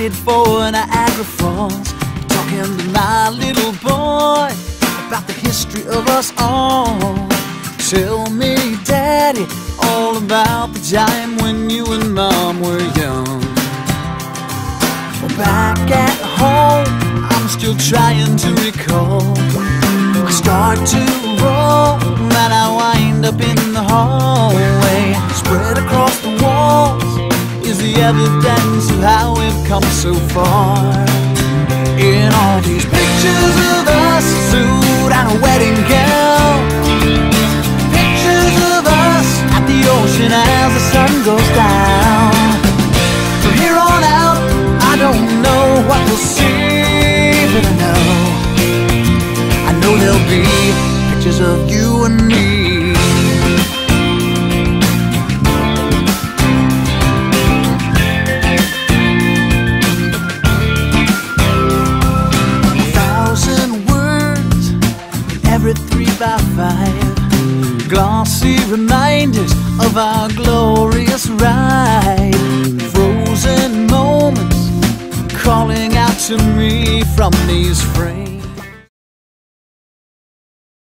headed for Niagara Falls, talking to my little boy about the history of us all. Tell me, Daddy, all about the time when you and Mom were young. Back at home, I'm still trying to recall. I start to roll, and I wind up in the hallway, evidence of how we've come so far. In all these pictures of us, a suit and a wedding gown. Pictures of us at the ocean as the sun goes down. From here on out, I don't know what we'll see, but I know, I know there'll be pictures of you and me. Three by five. Glossy reminders of our glorious ride. Frozen moments calling out to me from these frames.